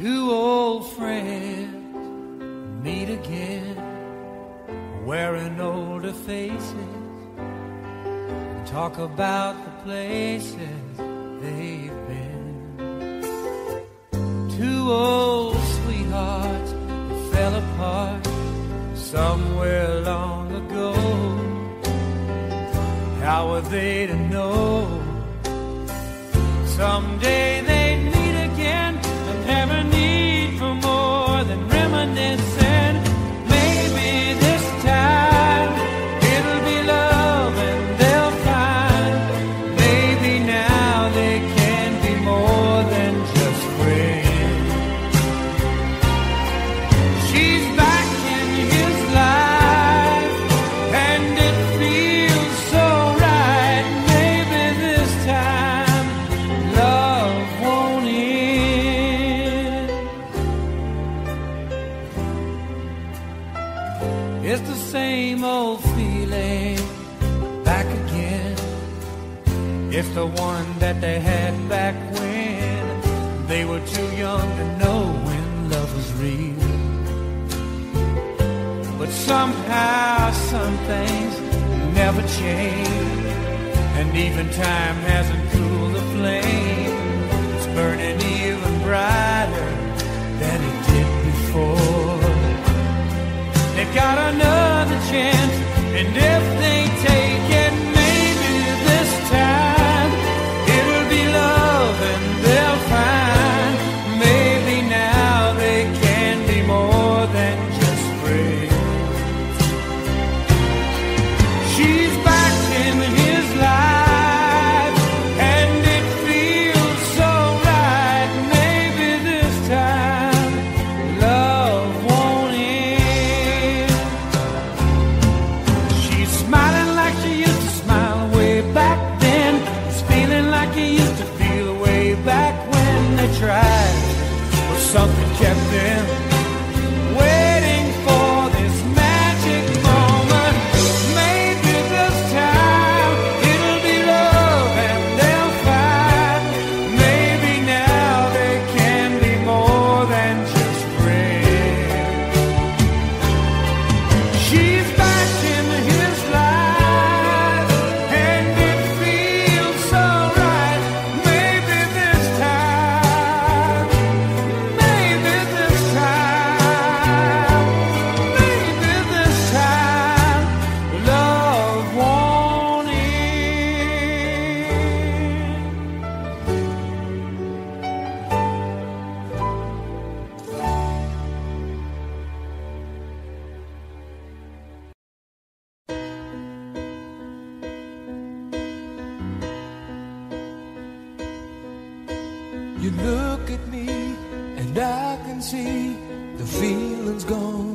Two old friends meet again, wearing older faces, and talk about the places they've been. Two old sweethearts fell apart somewhere long ago. How are they to know? Someday somehow some things never change. And even time hasn't cooled the flame. It's burning even brighter than it did before. They've got another chance, and if they take it, maybe this time. You look at me and I can see the feeling's gone.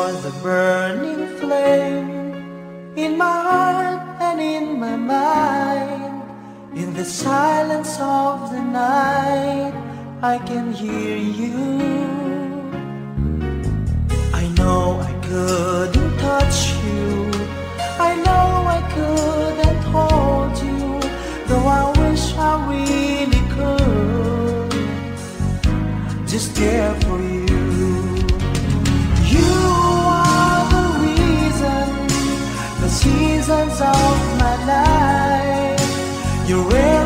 The burning flame in my heart and in my mind. In the silence of the night, I can hear you. I know I couldn't touch you. I know I couldn't hold you, though I wish I really could. Just care for you. essence of my life. You're.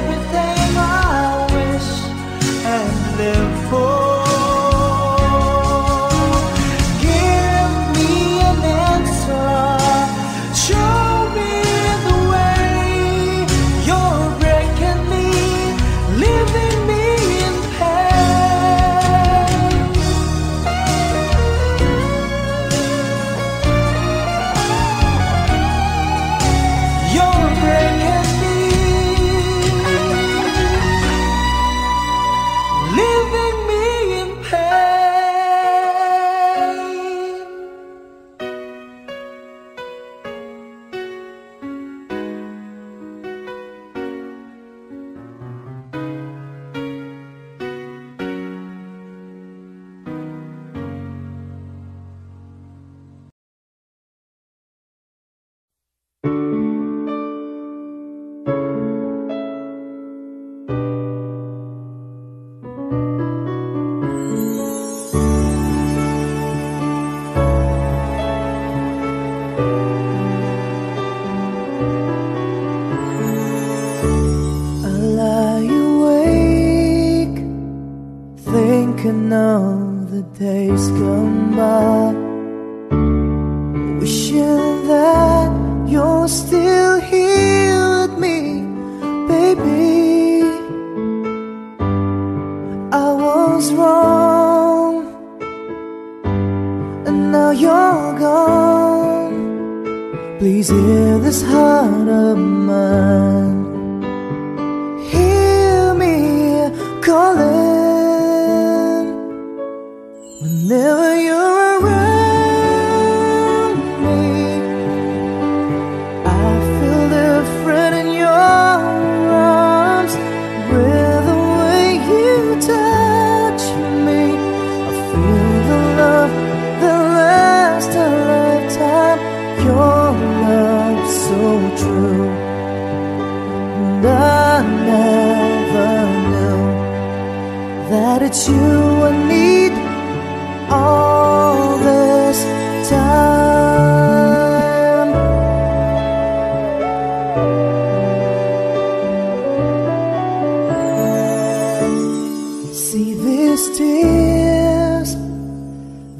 These tears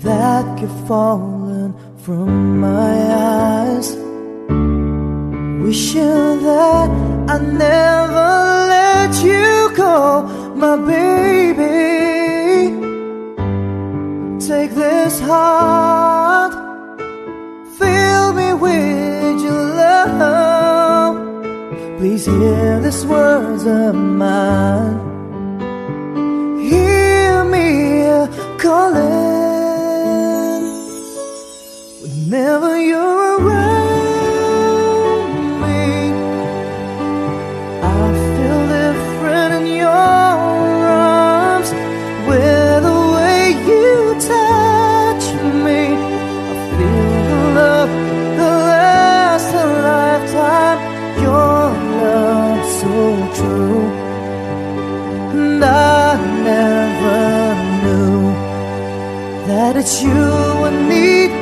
that keep falling from my eyes. Wishing that I never let you go, my baby. Take this heart, fill me with your love. Please hear these words of mine. Hear calling. Whenever you're that you I need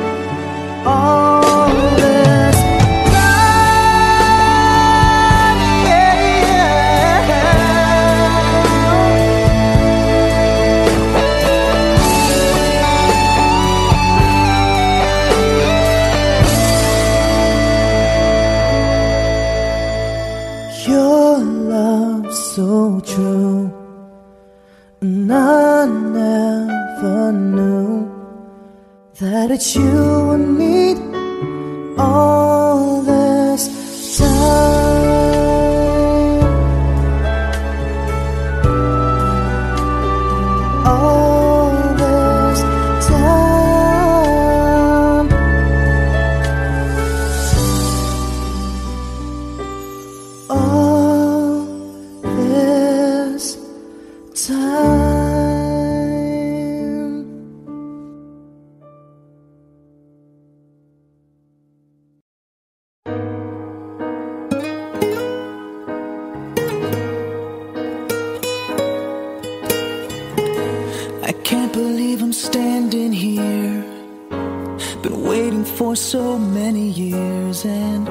for so many years, and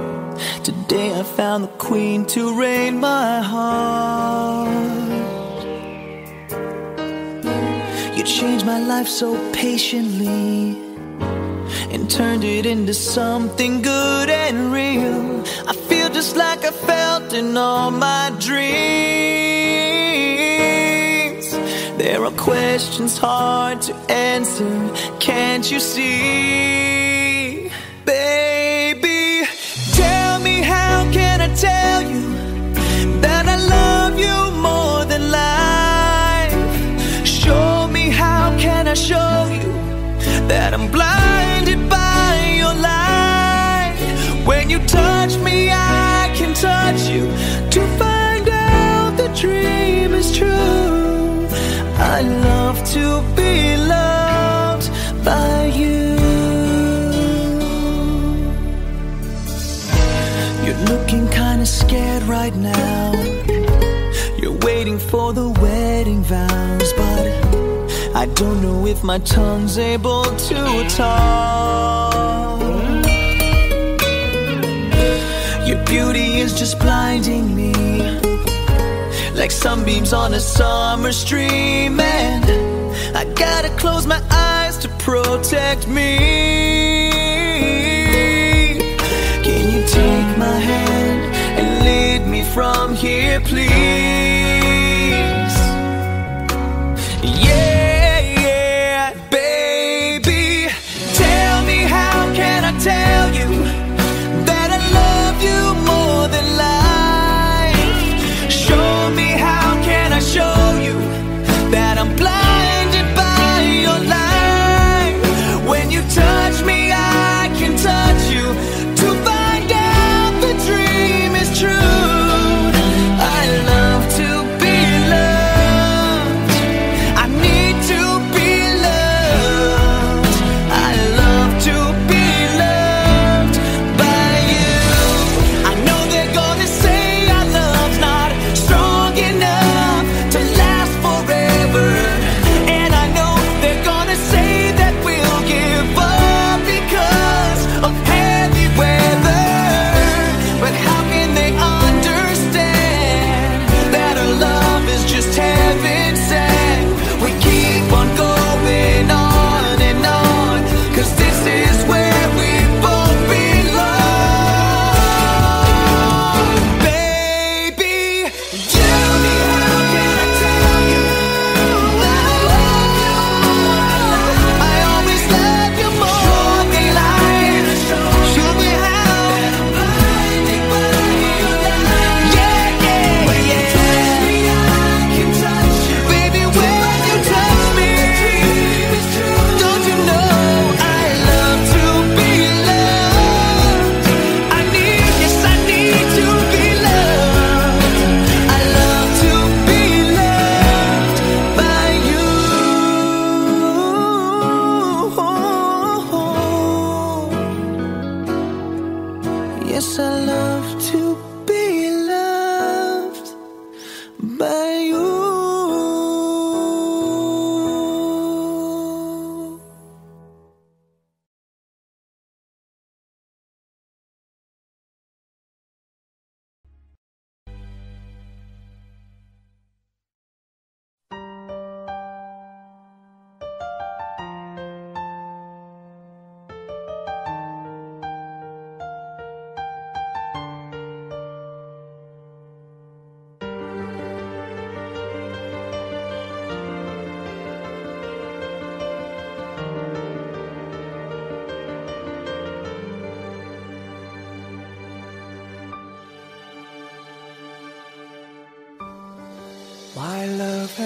today I found the queen to reign my heart. You changed my life so patiently and turned it into something good and real. I feel just like I felt in all my dreams. There are questions hard to answer, can't you see? That I'm blinded by your light. When you touch me, I can touch you to find out the dream is true. I love to be loved by you. You're looking kinda scared right now. You're waiting for the wedding but I don't know if my tongue's able to talk. Your beauty is just blinding me like sunbeams on a summer stream. And I gotta close my eyes to protect me. Can you take my hand and lead me from here, please? Yeah,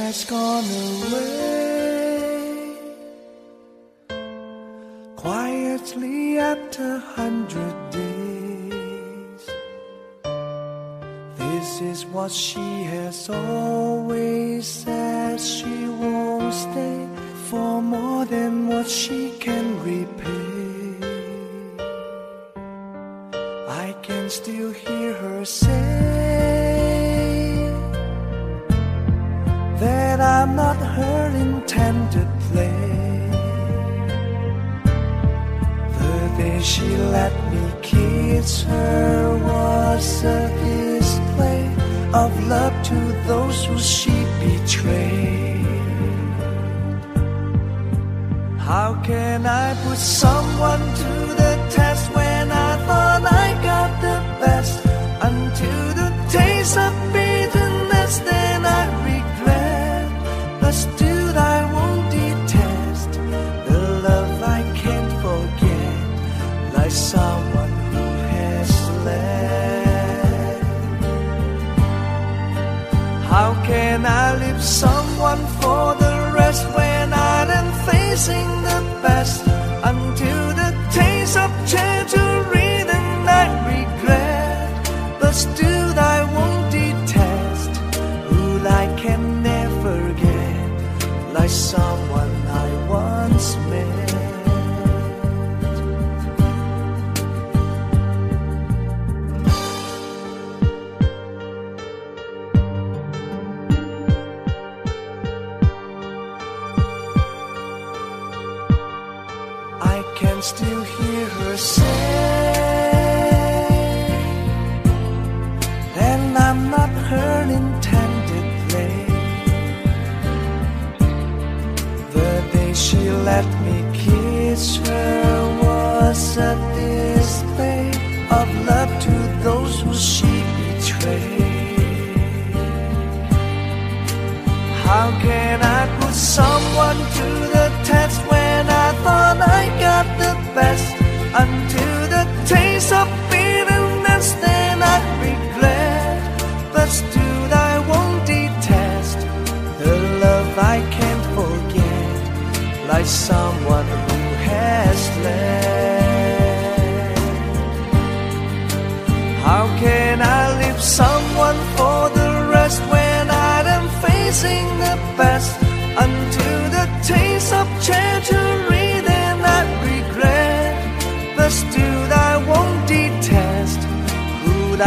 has gone away. Quietly after a hundred days. This is what she has always said.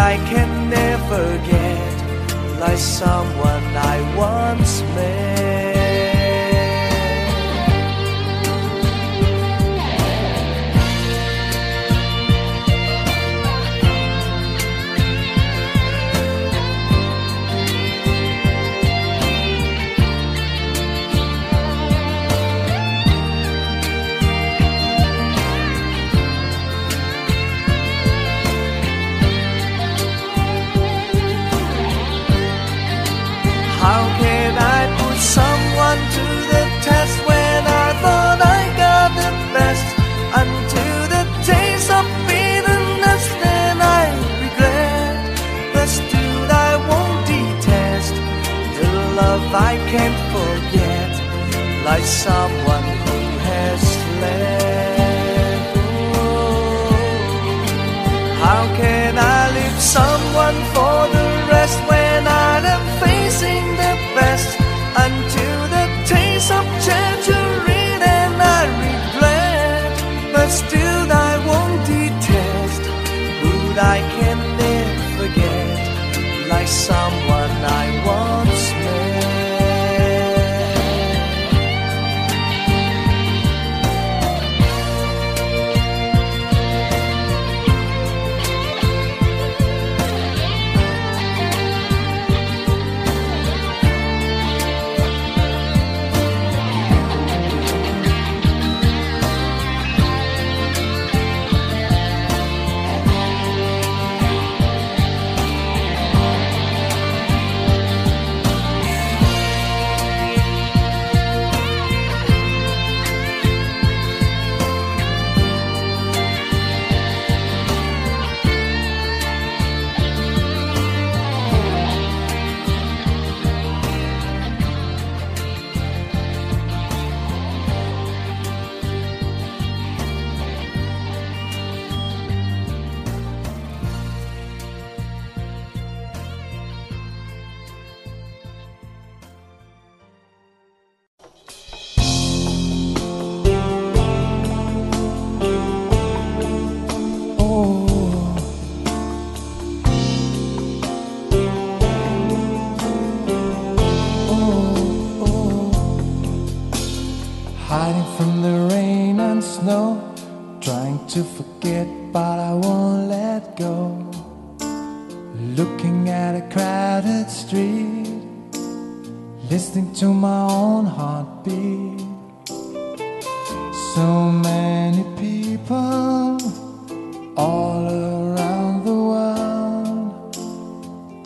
I can never get like someone I once met. someone who has let go. Oh, how can I leave someone for the rest when I am facing the best until the taste of treachery and I regret? But still I won't detest, Who I can never forget like someone.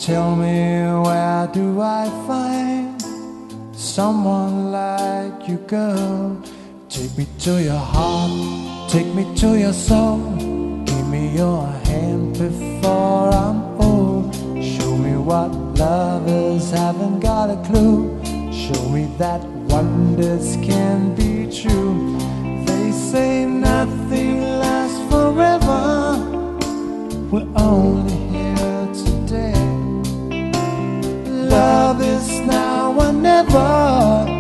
Tell me where do I find someone like you, girl? Take me to your heart, take me to your soul. Give me your hand before I'm old. Show me what lovers haven't got a clue. Show me that wonders can be true. They say nothing lasts forever. We're only never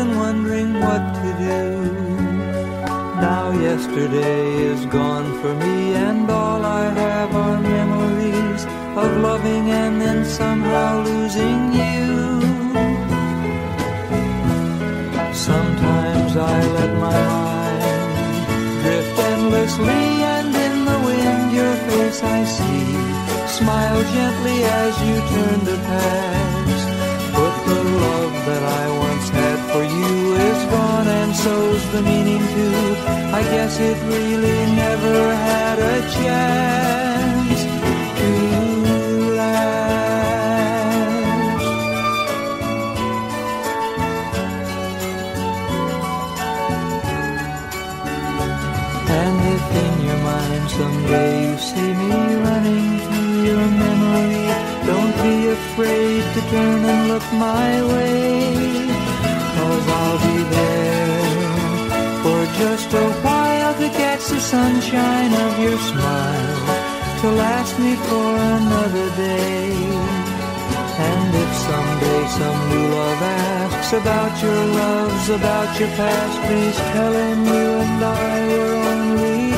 and wondering what to do. Now yesterday is gone for me and all I have are memories of loving and then somehow losing you. Sometimes I let my mind drift endlessly and in the wind your face I see. Smile gently as you turn to pass. But the love that I once had for you is gone and so's the meaning too. I guess it really never had a chance to last. And if in your mind someday you see me running through your memory, don't be afraid to turn and look my way. Just a while to catch the sunshine of your smile to last me for another day. And if someday some new love asks about your loves, about your past. Please tell him you and I were only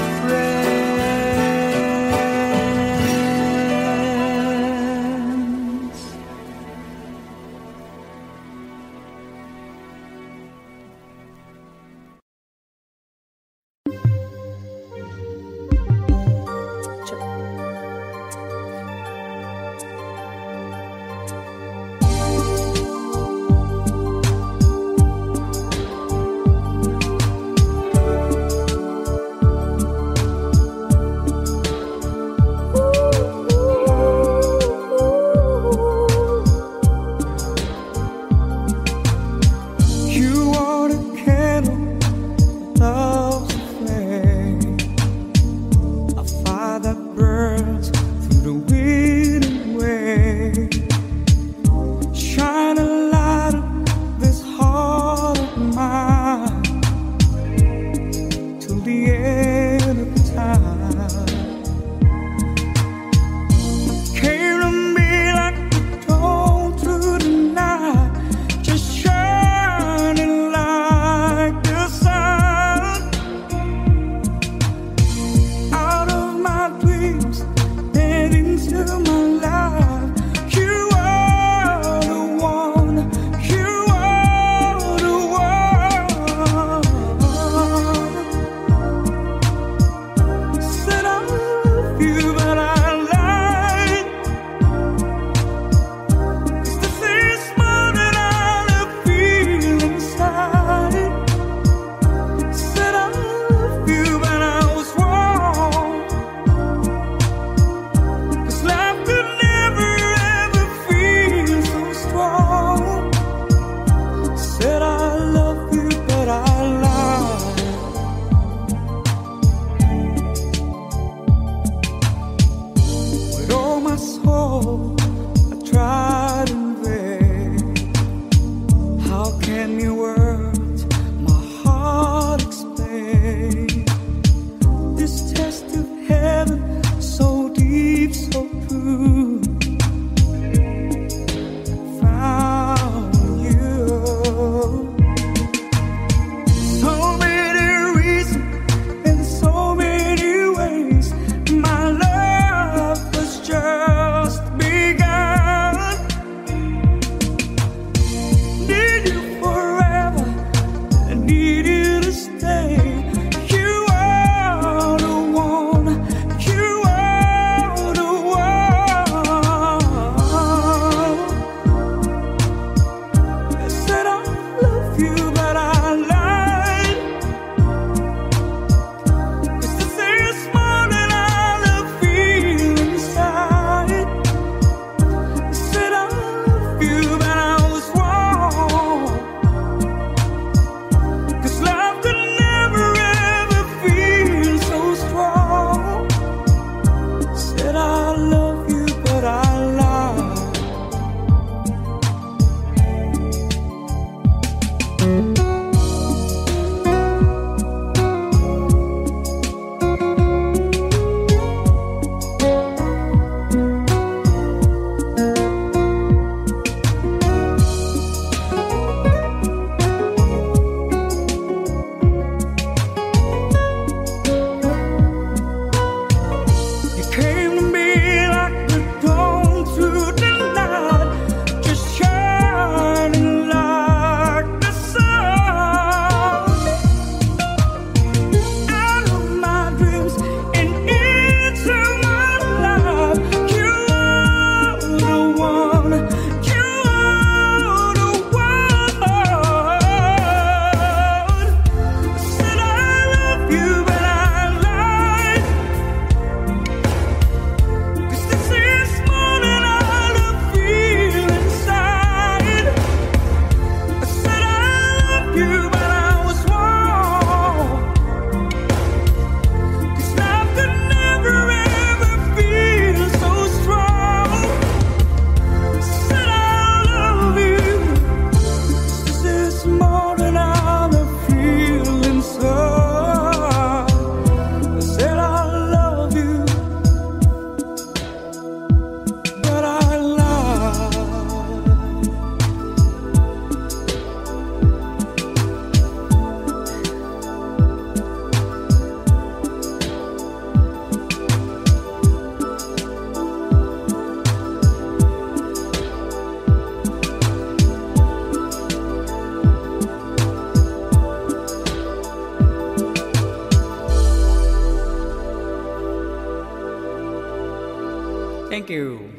you.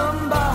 Somebody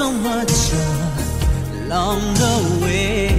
so much uh, along the way.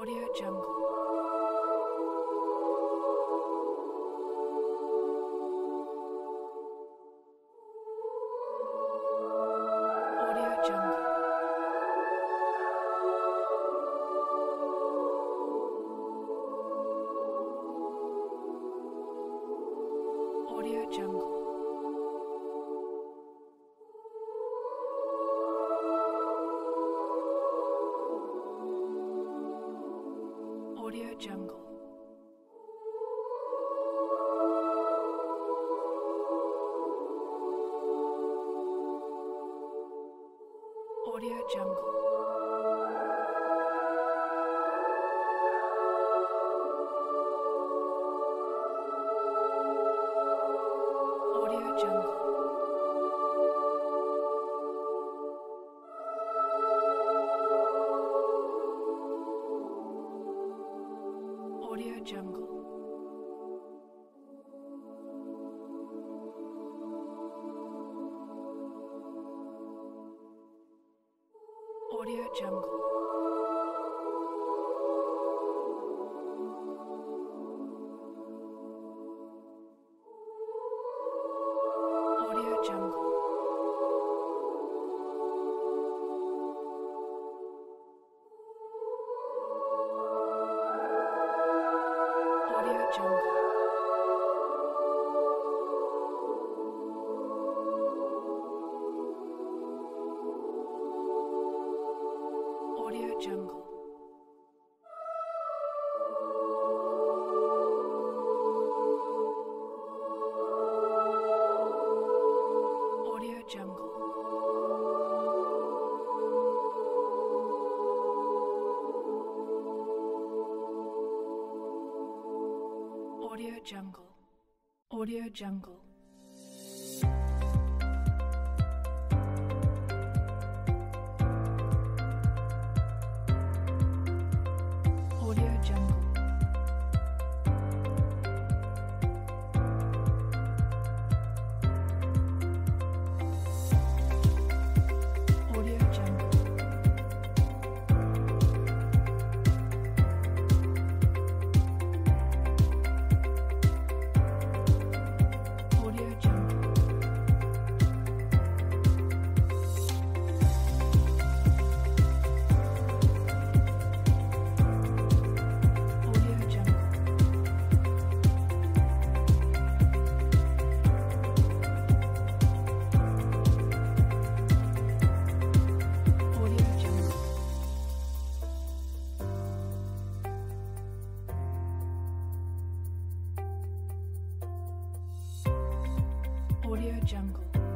Audio Jungle. Jungle. Audio Jungle.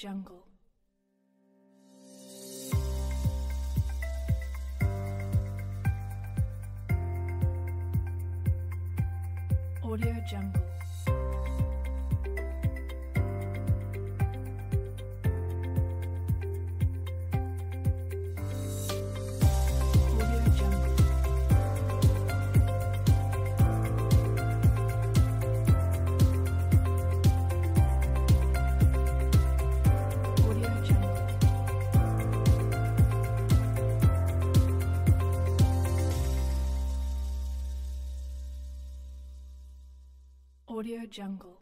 Jungle. Jungle.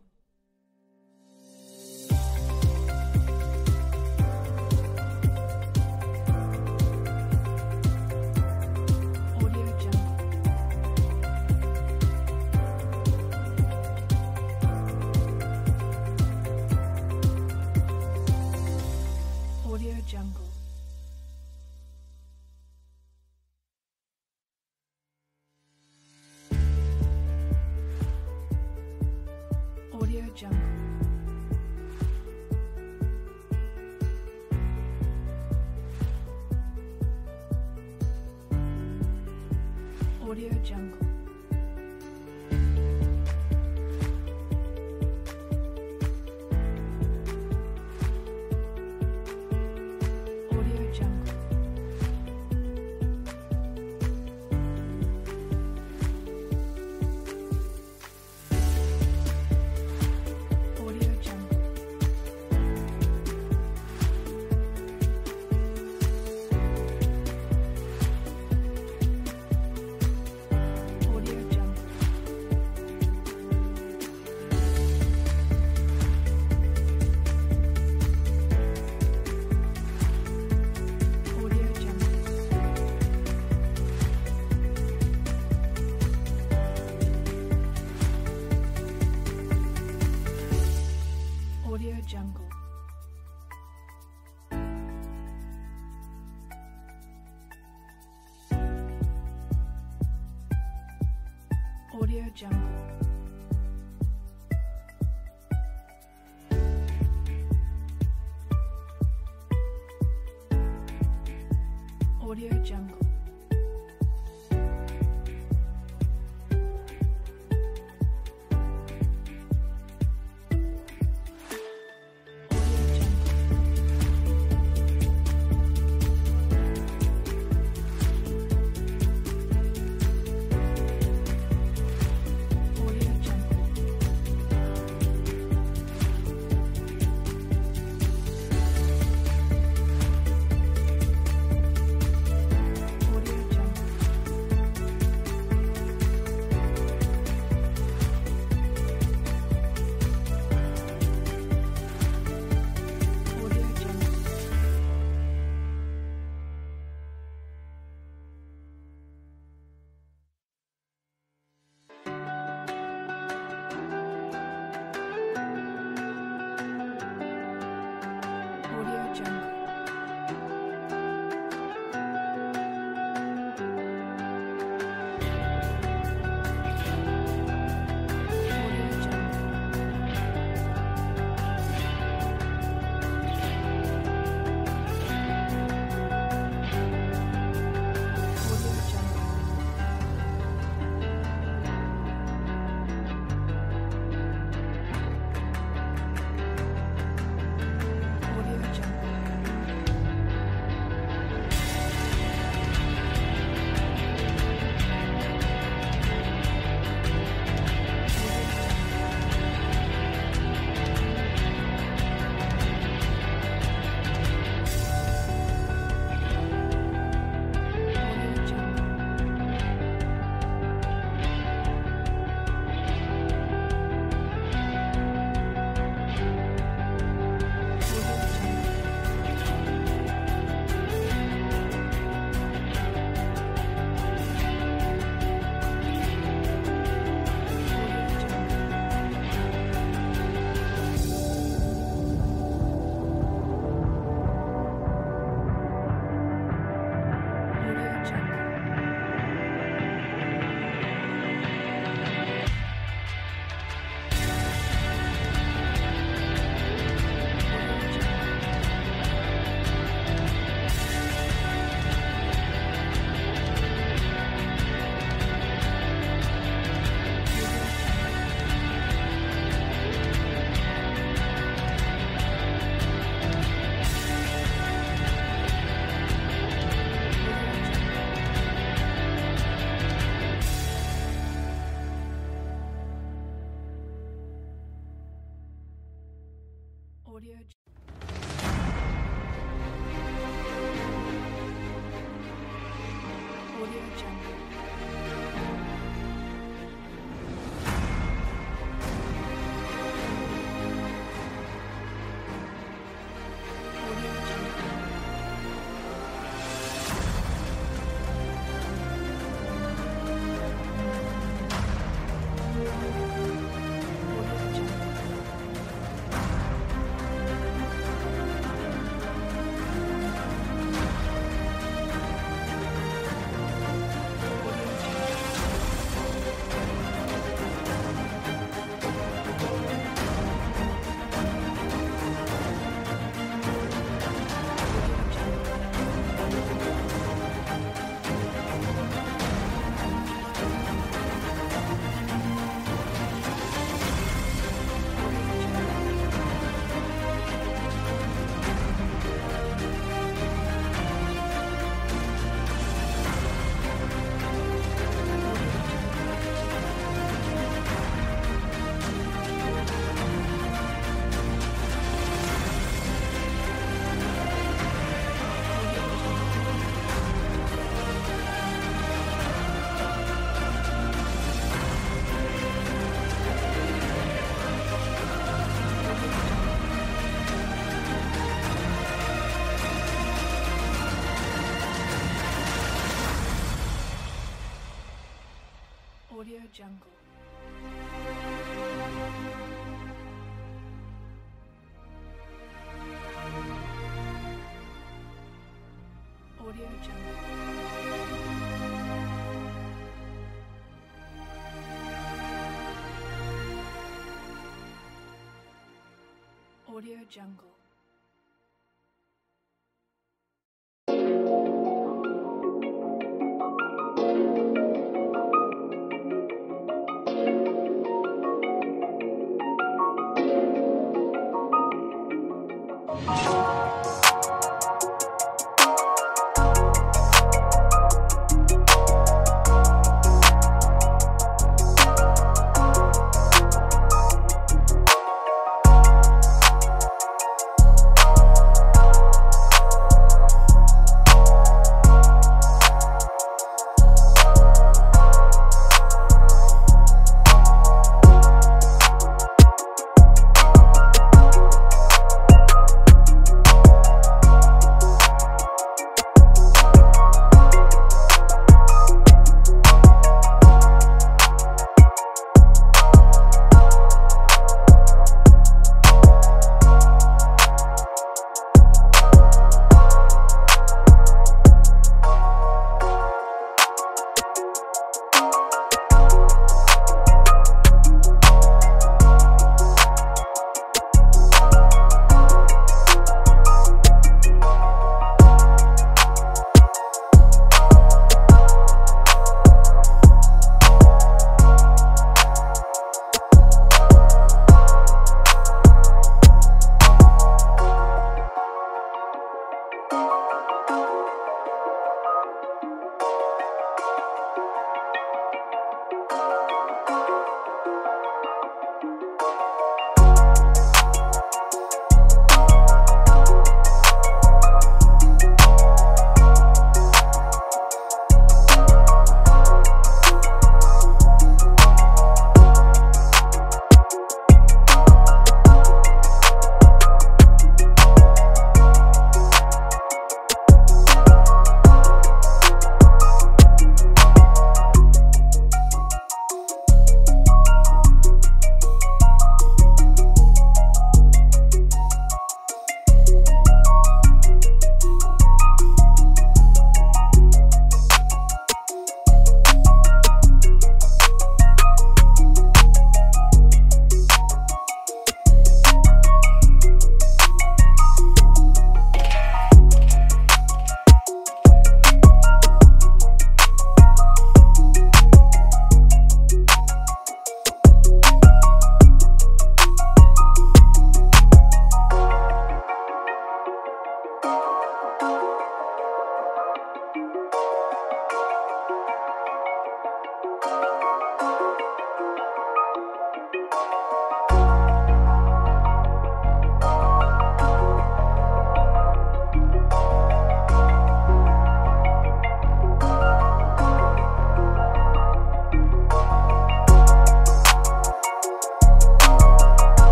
Jungle.